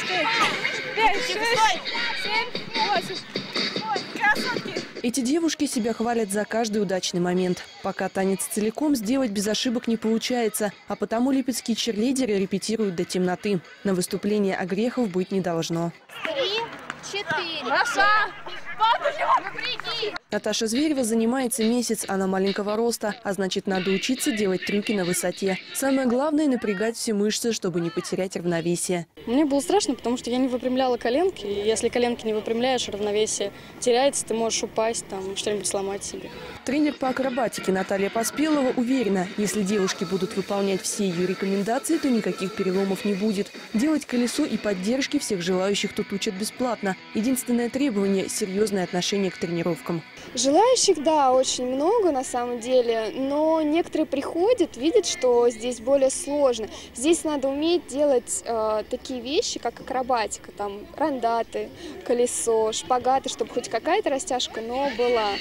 четыре, пять, шесть, семь, восемь. Красотки! Эти девушки себя хвалят за каждый удачный момент. Пока танец целиком сделать без ошибок не получается, а потому липецкие черлидеры репетируют до темноты. На выступление огрехов быть не должно. Три, четыре. Маша! Наташа Зверева занимается месяц, она маленького роста, а значит надо учиться делать трюки на высоте. Самое главное – напрягать все мышцы, чтобы не потерять равновесие. Мне было страшно, потому что я не выпрямляла коленки. И если коленки не выпрямляешь, равновесие теряется, ты можешь упасть, там что-нибудь сломать себе. Тренер по акробатике Наталья Поспелова уверена, если девушки будут выполнять все ее рекомендации, то никаких переломов не будет. Делать колесо и поддержки всех желающих тут учат бесплатно. Единственное требование – серьезное отношение к тренировкам. Желающих, да, очень много на самом деле, но некоторые приходят, видят, что здесь более сложно. Здесь надо уметь делать э, такие вещи, как акробатика, там рандаты, колесо, шпагаты, чтобы хоть какая-то растяжка, но была.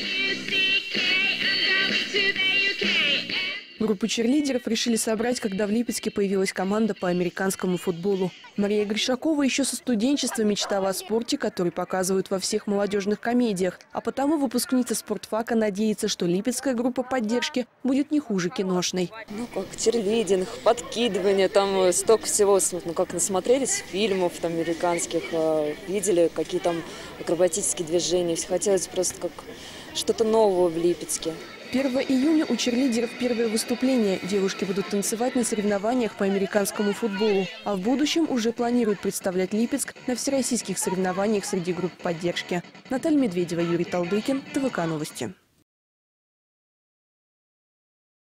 Группу черлидеров решили собрать, когда в Липецке появилась команда по американскому футболу. Мария Гришакова еще со студенчества мечтала о спорте, который показывают во всех молодежных комедиях. А потому выпускница спортфака надеется, что липецкая группа поддержки будет не хуже киношной. Ну, как черлидинг, подкидывание, там э, столько всего, ну, как насмотрелись фильмов там, американских, э, видели, какие там акробатические движения. Все хотелось просто как что-то нового в Липецке. 1 июня у черлидеров первое выступление. Девушки будут танцевать на соревнованиях по американскому футболу. А в будущем уже планируют представлять Липецк на всероссийских соревнованиях среди групп поддержки. Наталья Медведева, Юрий Талдыкин, ТВК Новости.